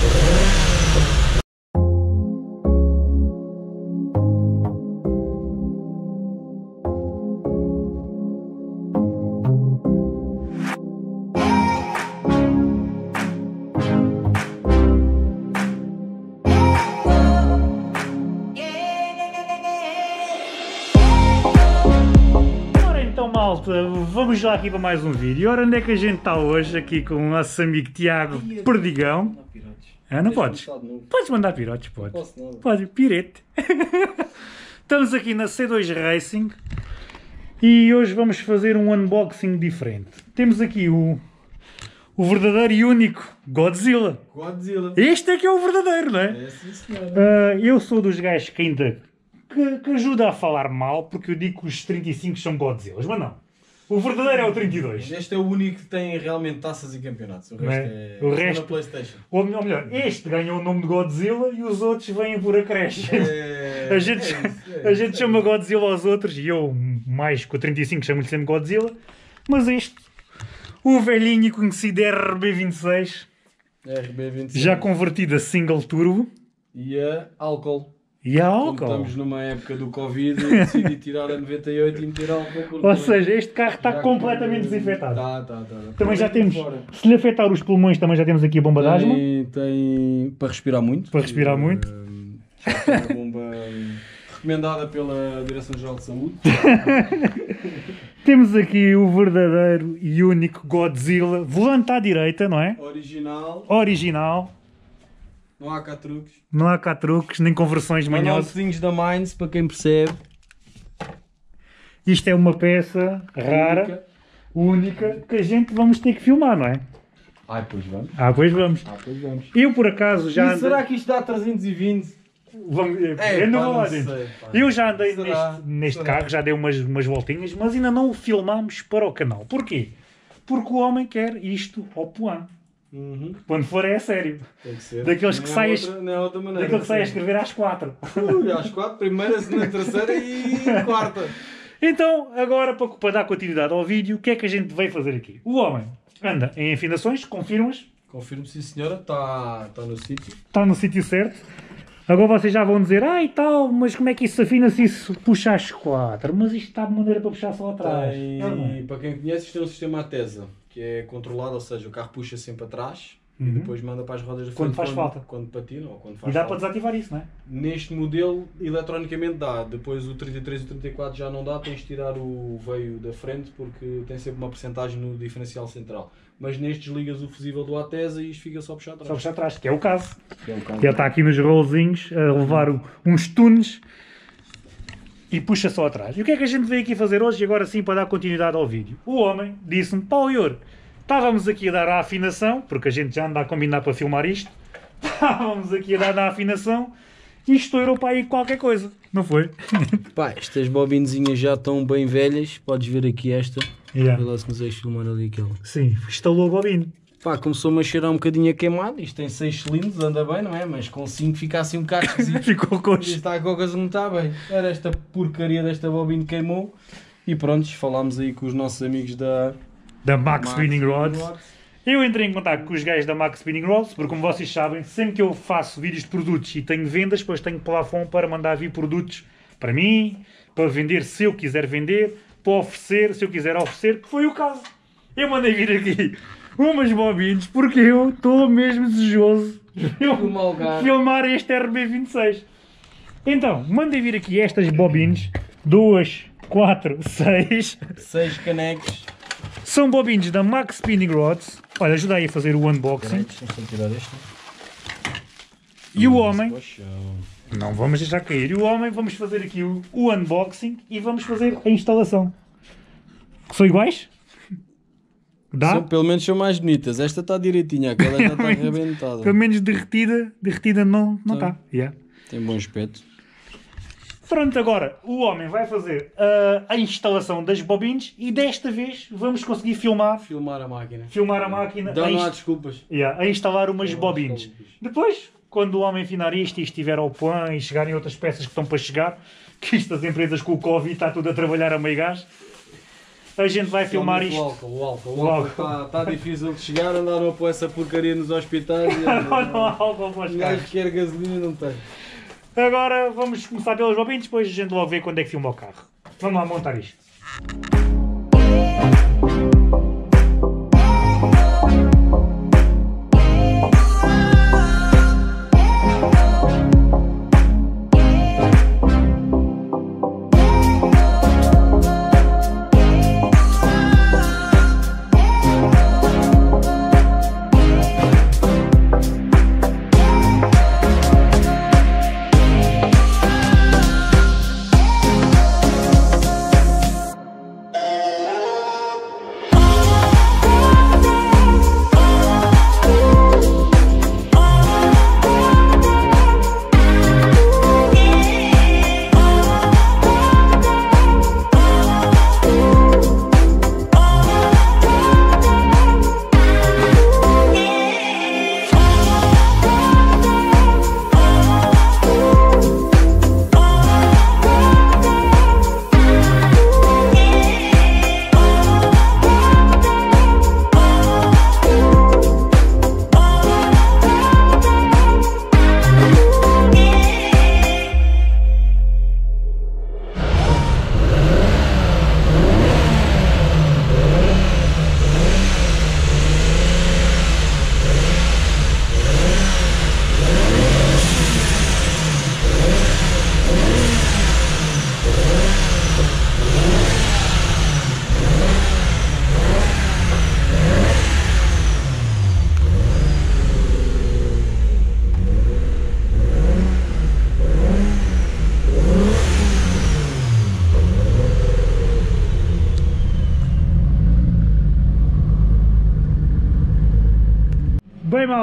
Ora malta, vamos lá aqui para mais um vídeo. E ora, onde é que a gente está hoje? Aqui com o nosso amigo Tiago Perdigão. Ah, não podes? Podes mandar pirotes, podes. Posso nada. Pode, pirete. Estamos aqui na C2 Racing e hoje vamos fazer um unboxing diferente. Temos aqui o, o verdadeiro e único Godzilla. Godzilla. Este é que é o verdadeiro, não é? É sim, senhora. Ah, eu sou dos gajos que ainda que, que ajuda a falar mal porque eu digo que os 35 são Godzillas, mas não. O verdadeiro é o 32. Este é o único que tem realmente taças e campeonatos. O resto Não é, é? O resto- na Playstation. Ou melhor, este ganhou o nome de Godzilla e os outros vêm por acréscimo. É, A gente, é isso, é a gente é chama. Godzilla aos outros e eu, mais com o 35, chamo-lhe sempre Godzilla. Mas este, o velhinho conhecido RB26, RB25. já convertido a single turbo E a álcool. E a Como álcool. estamos numa época do Covid, eu decidi tirar a 98 e meter álcool. porque Ou seja, este carro está já completamente que- desinfetado. Tá, tá, tá. Também já temos, se lhe afetar os pulmões, também já temos aqui a bomba de asma. Tem, tem para respirar muito. Para respirar muito. Hum, já tem uma bomba hum, recomendada pela Direção-Geral de Saúde. Temos aqui o verdadeiro e único Godzilla, volante à direita, não é? Original, Original, não há cá truques. não há cá truques nem conversões manhosas. Manhosinhos da Mainz, para quem percebe. Isto é uma peça rara, única, que a gente vamos ter que filmar, não é? Ai, pois vamos. Ah, pois vamos. Ah, pois vamos. Eu, por acaso, já E será que isto dá 320? Vamos... É, eu não pá, vou lá não dentro. sei. Eu já andei Será? neste, neste Será? carro, já dei umas, umas voltinhas, mas ainda não o filmámos para o canal. Porquê? Porque o homem quer isto ao poan. Uhum, Quando for é a sério. tem que ser. Daqueles que é saem- é outra maneira. Daquele que sai a escrever às quatro. Ui, às quatro, primeira, segunda, terceira e quarta. Então, agora, para, para dar continuidade ao vídeo, o que é que a gente veio fazer aqui? O homem anda em afinações, confirmas, Confirmo, sim senhora, está tá no sítio. está no sítio certo. Agora vocês já vão dizer, ai tal, mas como é que isso se afina se isso puxa às quatro? Mas isto está de maneira para puxar só atrás. Tem, é? para quem conhece, isto é um sistema Atesa, que é controlado, ou seja, o carro puxa sempre atrás e Uhum. depois manda para as rodas Quando frente faz falta. Quando patina ou quando E faz dá para falta. desativar isso, não é? Neste modelo, eletronicamente dá. Depois o 33 e o 34 já não dá, tens de tirar o veio da frente porque tem sempre uma porcentagem no diferencial central. Mas neste desligas o fusível do Atesa e isto fica só puxar atrás. Só puxar atrás, que é o caso. Que é o caso. Ele está aqui nos rolzinhos a levar o- uns tunes e puxa só atrás. E o que é que a gente veio aqui fazer hoje, e agora sim para dar continuidade ao vídeo? O homem disse-me, pá, Ior, estávamos aqui a dar a afinação, porque a gente já anda a combinar para filmar isto, estávamos aqui a dar a afinação e estourou para aí qualquer coisa, não foi? Pá, estas bobinzinhas já estão bem velhas. Podes ver aqui esta. Yeah. Lá se consegues filmar ali aquela. Sim, instalou o bobino. Pá, começou-me a cheirar um bocadinho a queimado. Isto tem 6 cilindros, anda bem, não é? Mas com 5 fica assim um bocado esquisito. Ficou Isto coxo. está com a coisa não está bem. Era esta porcaria desta bobina que queimou. E pronto, falámos aí com os nossos amigos da Da Max Max Spinning Rods. Rods. Eu entrei em contato com os gajos da Max Spinning Rods, porque como vocês sabem, sempre que eu faço vídeos de produtos e tenho vendas, depois tenho plafond para mandar vir produtos para mim, para vender se eu quiser vender, para oferecer se eu quiser oferecer, que foi o caso. Eu mandei vir aqui umas bobines porque eu estou mesmo desejoso de filmar este RB26. Então, mandei vir aqui estas bobines, duas, quatro, seis. 6 canecos. São bobines da Max Spinning Rods. Olha, ajuda aí a fazer o unboxing. Este. E o homem, Poxa. não vamos deixar cair. E o homem, vamos fazer aqui o, o unboxing e vamos fazer a instalação. São iguais? Dá? São, pelo menos são mais bonitas. Esta está direitinha, aquela já está arrebentada. Pelo menos derretida, derretida não não Tá. está. Yeah. Tem bom aspecto. Pronto, agora o homem vai fazer ah, a instalação das bobines e desta vez vamos conseguir filmar, Filmar a máquina. filmar a máquina Dá a, inst- desculpas. yeah, a instalar umas há bobines. desculpas. Depois, quando o homem afinar isto e estiver ao pão e chegarem outras peças que estão para chegar, que isto das empresas com o Covid está tudo a trabalhar a meio gás, A gente vai filmar isto. O álcool, o álcool. O álcool. está tá difícil de chegar, andaram a pôr essa porcaria nos hospitais. e Agora não há álcool para os carros. quer gasolina não tem. Agora vamos começar pelos bobinhos, depois a gente logo vê quando é que filma o carro. Vamos lá montar isto.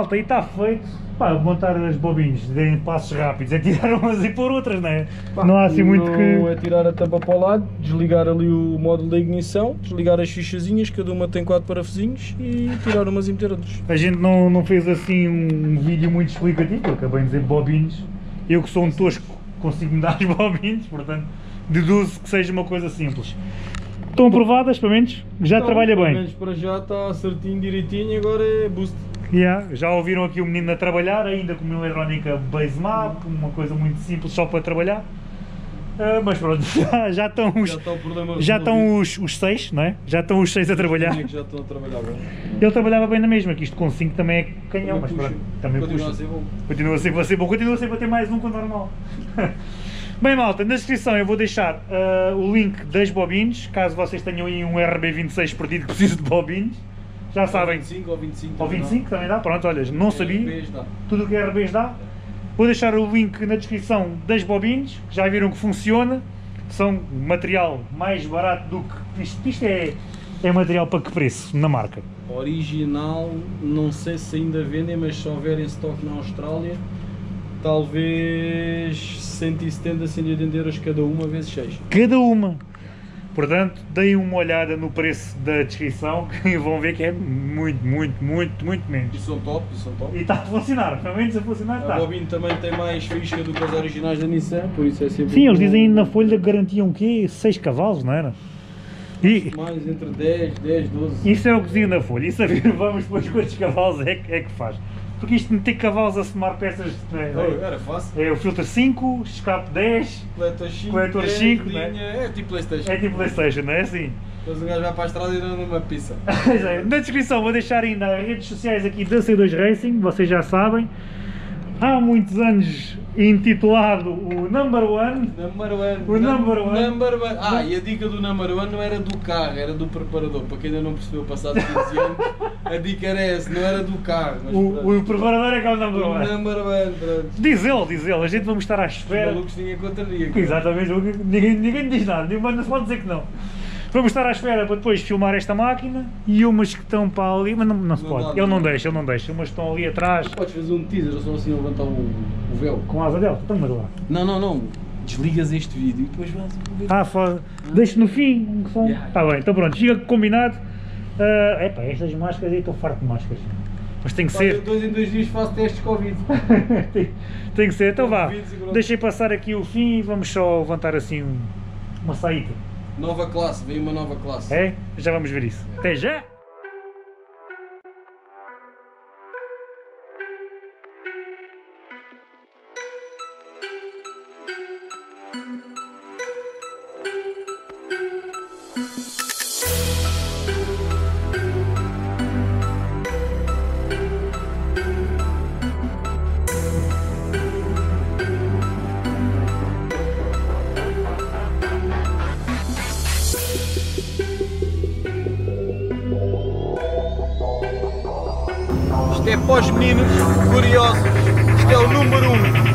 Malta, e está feito. Pá, montar as bobinhas em passos rápidos, é tirar umas e pôr outras, não é? não há assim muito que. é tirar a tampa para o lado, desligar ali o módulo da ignição, desligar as fichazinhas, cada uma tem quatro parafusinhos e tirar umas e meter outras. A gente não, não fez assim um vídeo muito explicativo, eu acabei de dizer bobinhos. Eu que sou um tosco, consigo me dar os bobinhos, portanto, deduzo que seja uma coisa simples. Estão aprovadas, pelo menos? Já Então, trabalha pelo bem. menos para já está certinho, direitinho, agora é boost. Yeah, já ouviram aqui o menino a trabalhar, ainda com uma eletrónica base map, uma coisa muito simples só para trabalhar. Ah, mas pronto, já, já estão os, Já estão os, os seis, não é? Já estão os seis a trabalhar. Os já estão a trabalhar bem. Ele trabalhava bem na mesma, que isto com 5 também é canhão, mas Também pronto, puxa. também Continua puxa. a ser bom. Continua sempre a ser bom, continua a ter mais um que o normal. Bem, malta, na descrição eu vou deixar ah, o link das bobines, caso vocês tenham aí um RB26 perdido que precise de bobines. Já sabem, 25 ou 25 ou também 25 também dá, pronto, olha, não dá. sabia. Dá. tudo o que RBs dá. Vou deixar o link na descrição das bobines, já viram que funciona. São material mais barato do que. Isto, isto é, é material para que preço na marca? Original, não sei se ainda vendem, mas se houver em stock na Austrália, talvez 170, 180 euros cada uma vezes 6. Cada uma. Portanto, deem uma olhada no preço da descrição e vão ver que é muito, muito, muito, muito E menos. são top, e são top. E está a funcionar, pelo menos a funcionar A está. bobina também tem mais fisca do que as originais da Nissan, por isso é sempre. Sim, eles dizem na folha que garantiam o quê? 6 cavalos, não era? E, Mais entre 10, 10, 12. Isso é o que dizia na folha. E saber vamos depois quantos cavalos é, é que faz. Porque isto meter cavalos a somar peças. não é? Oh, era fácil. É o filtro 5, escape 10. Coletor 5, Coletor 10, 5, né? linha, é tipo Playstation. É tipo Playstation, não é assim? Depois um gajo vai para a estrada e dá numa pizza. É, Na descrição vou deixar ainda as redes sociais aqui da C2 Racing, vocês já sabem. Há muitos anos intitulado o Number One. Number one. O number one. Number one. Ah, e a dica do number one não era do carro, era do preparador. Para quem ainda não percebeu, passado 15 anos, a dica era essa, não era do carro. O, o preparador é que é o Number O One. number one, pronto. Diz ele, diz ele, a gente vamos estar à Os espera. malucos tinham contraria. Exatamente, ninguém, ninguém diz nada, ninguém não se pode dizer que não. Vamos estar à espera para depois filmar esta máquina e umas que estão para ali, mas não, não se Não pode. dá, ele não deixa, ele não deixa. Umas estão ali atrás Podes fazer um teaser só assim levantar o, o véu. com a asa delta. Então, mas lá. Não, não, não. Desligas este vídeo e depois vais ver. Ah, foda. Deixa no fim som. Yeah. Está bem, então pronto, fica combinado. É epá, estas máscaras aí estou farto de máscaras. Mas tem que ser. eu dois em dois dias faço testes de Covid. tem, tem que ser. Então vá, deixem passar aqui o fim e vamos só levantar assim um- uma saída. Nova classe, vem uma nova classe. É? Já vamos ver isso. Até já! Para os meninos curiosos. Isto é o número 1. Um.